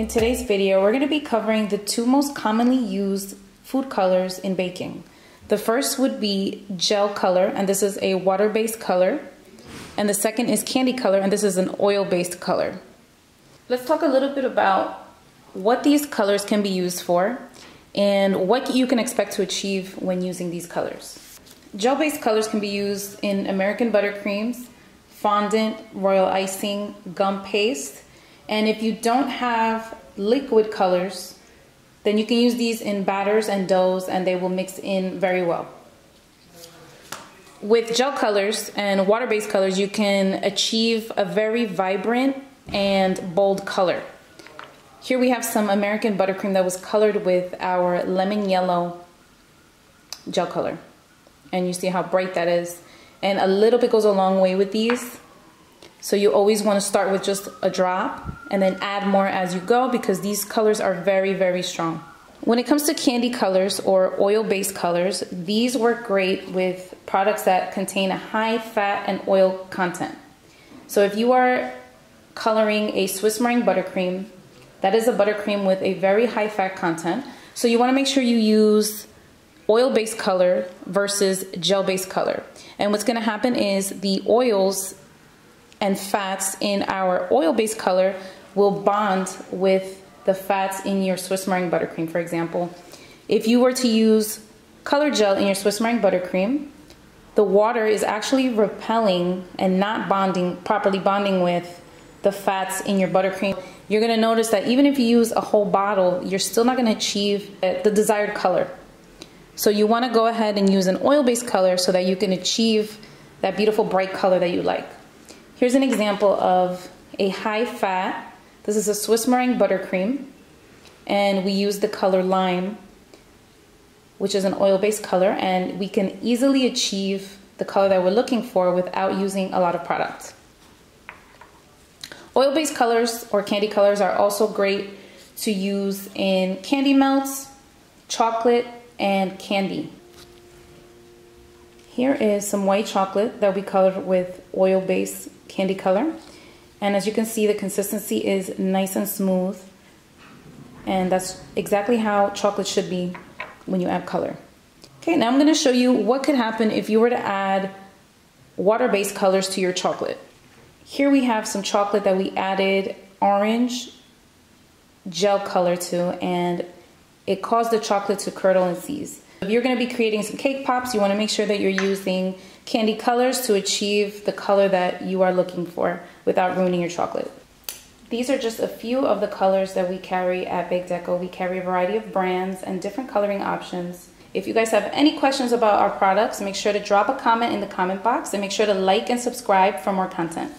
In today's video, we're going to be covering the two most commonly used food colors in baking. The first would be gel color, and this is a water-based color. And the second is candy color, and this is an oil-based color. Let's talk a little bit about what these colors can be used for and what you can expect to achieve when using these colors. Gel-based colors can be used in American buttercreams, fondant, royal icing, gum paste, and if you don't have liquid colors, then you can use these in batters and doughs and they will mix in very well. With gel colors and water-based colors, you can achieve a very vibrant and bold color. Here we have some American buttercream that was colored with our lemon yellow gel color. And you see how bright that is. And a little bit goes a long way with these. So you always want to start with just a drop and then add more as you go because these colors are very, very strong. When it comes to candy colors or oil-based colors, these work great with products that contain a high fat and oil content. So if you are coloring a Swiss meringue buttercream, that is a buttercream with a very high fat content. So you want to make sure you use oil-based color versus gel-based color. And what's going to happen is the oils and fats in our oil-based color will bond with the fats in your Swiss meringue buttercream, for example. If you were to use color gel in your Swiss meringue buttercream, the water is actually repelling and not bonding, properly bonding with the fats in your buttercream. You're gonna notice that even if you use a whole bottle, you're still not gonna achieve uh, the desired color. So you wanna go ahead and use an oil-based color so that you can achieve that beautiful bright color that you like. Here's an example of a high fat. This is a Swiss meringue buttercream. And we use the color lime, which is an oil-based color. And we can easily achieve the color that we're looking for without using a lot of product. Oil-based colors or candy colors are also great to use in candy melts, chocolate, and candy. Here is some white chocolate that we colored with oil-based candy color. And as you can see, the consistency is nice and smooth. And that's exactly how chocolate should be when you add color. Okay, now I'm gonna show you what could happen if you were to add water-based colors to your chocolate. Here we have some chocolate that we added orange gel color to and it caused the chocolate to curdle and seize. If you're gonna be creating some cake pops, you wanna make sure that you're using candy colors to achieve the color that you are looking for without ruining your chocolate. These are just a few of the colors that we carry at BakeDeco. We carry a variety of brands and different coloring options. If you guys have any questions about our products, make sure to drop a comment in the comment box and make sure to like and subscribe for more content.